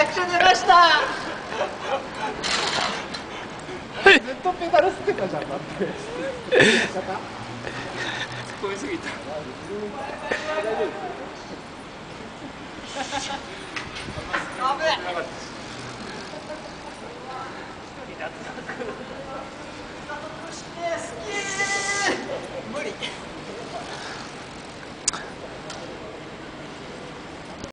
った。ずっとペダル吸ってたじゃんだって。突っ込すぎた。危ない